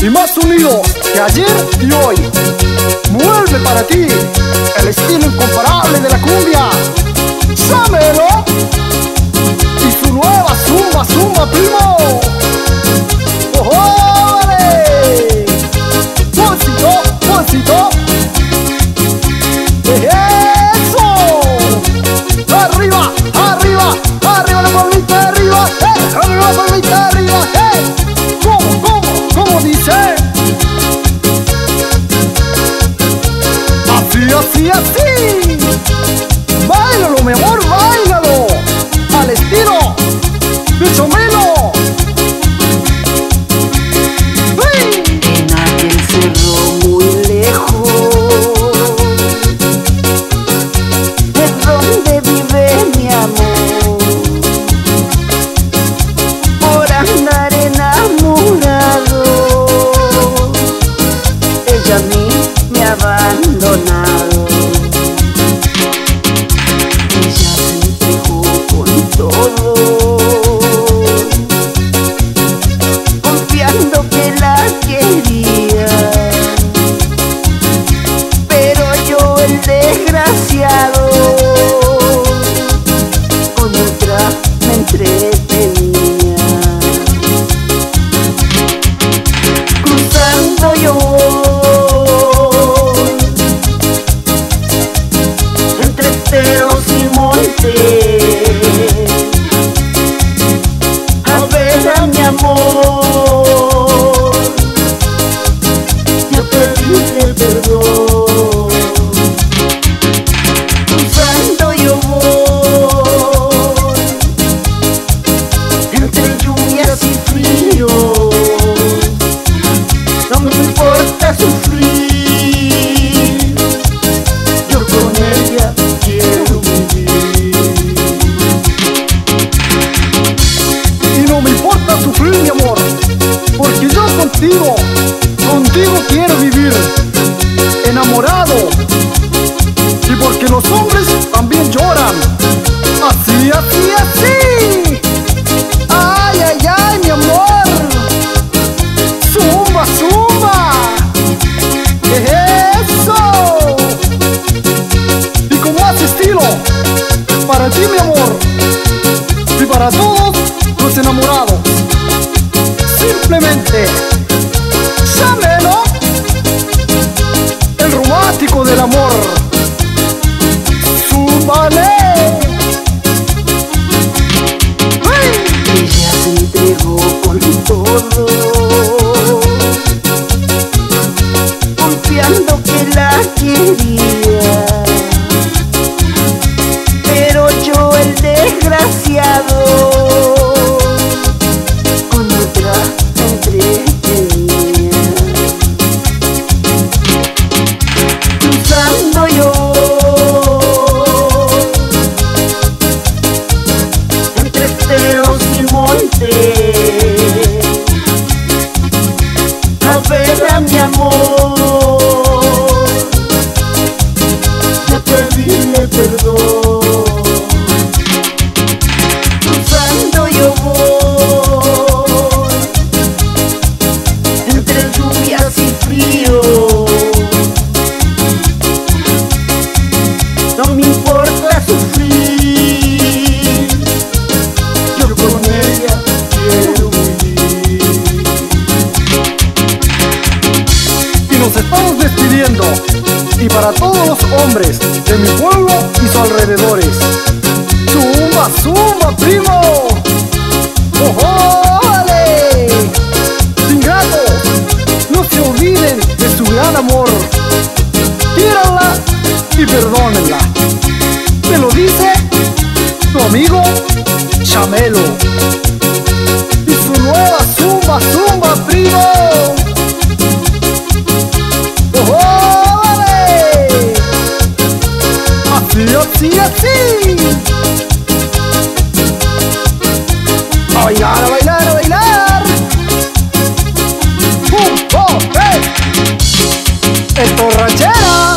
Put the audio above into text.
y más unido que ayer y hoy. Vuelve para ti el estilo incomparable de la cumbia. ¡Sámelo! Y su nueva zumba, zumba, primo. Así, así. Báilalo, mi amor, báilalo. Al estilo de Chomelo. ¡Ey! En aquel cerro muy lejos Es donde vive mi amor Por andar enamorado Ella a mí me ha desgraciado mi amor y para todos los enamorados. Simplemente, llámelo el romántico del amor. Súbale. ¡Hey! Ella se entregó con todo Confiando que la quería importa yo Y nos estamos despidiendo. Y para todos los hombres de mi pueblo y sus alrededores. Zumba, zumba, primo. y perdónenla. Me lo dice tu amigo Chamelo. Y su nueva zumba, zumba, primo. vale! Así, así, así. A bailar, a bailar, a bailar. ¡Un, dos, tres! ¡Esto ranchera!